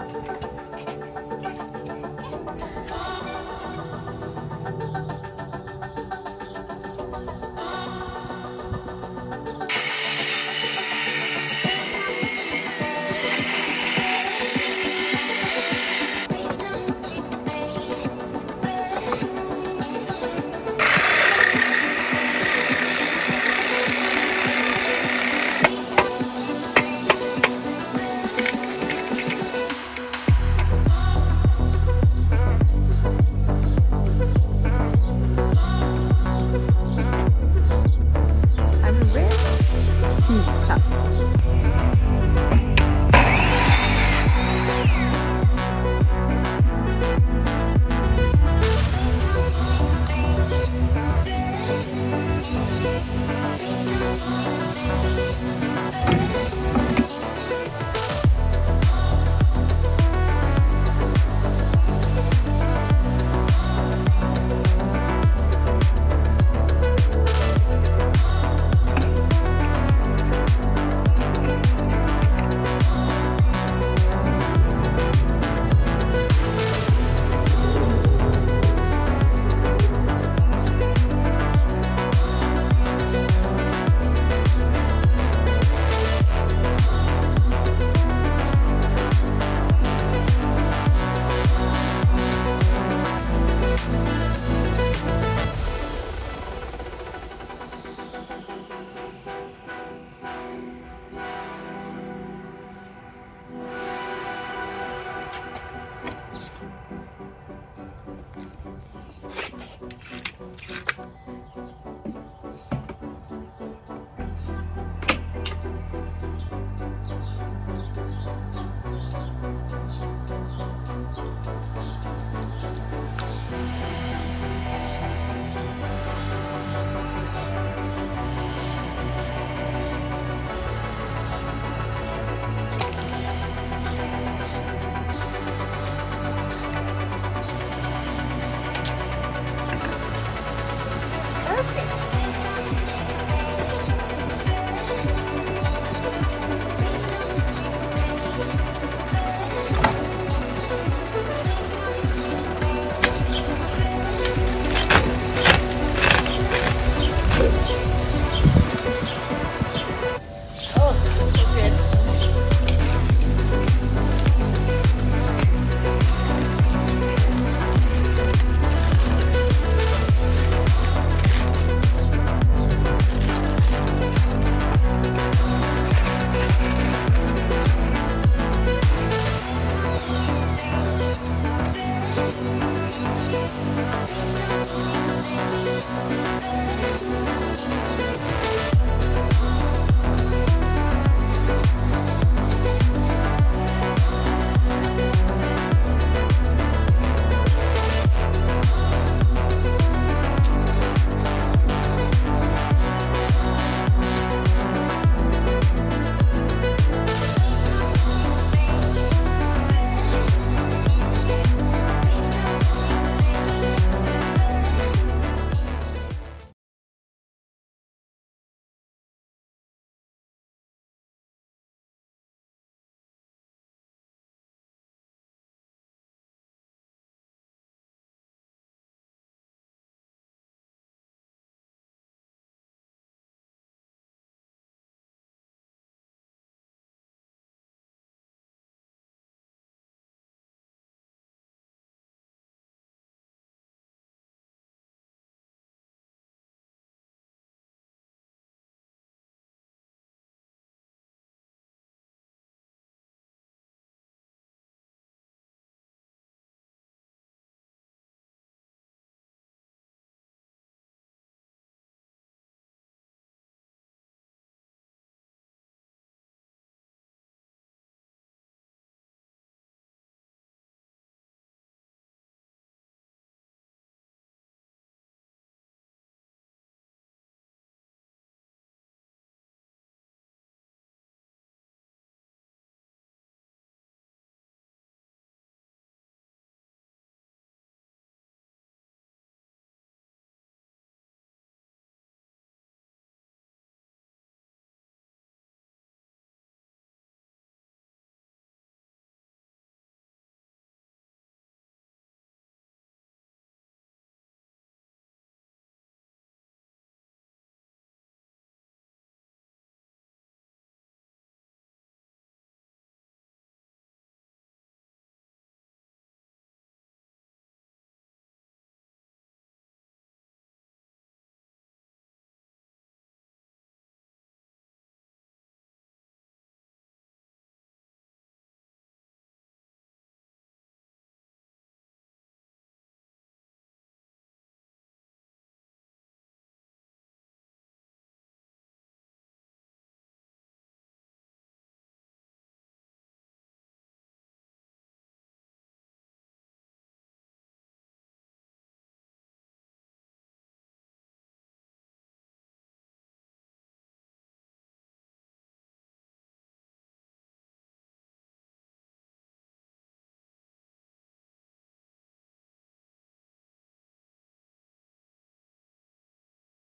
I'm ready. Hmm, ciao.